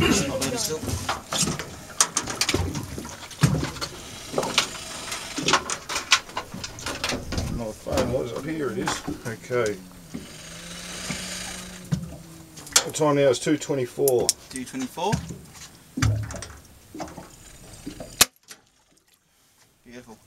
Not burning still. My phone What is up here. It is. Okay. What time now? It's two twenty-four. Two twenty-four. Beautiful.